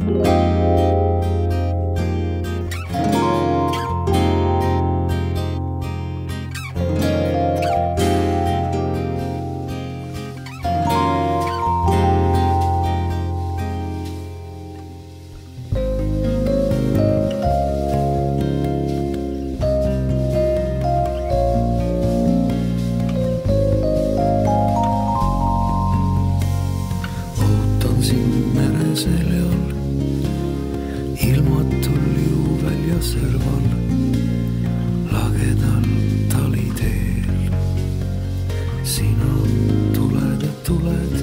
you lagedal taliteel. sina tuled tuled,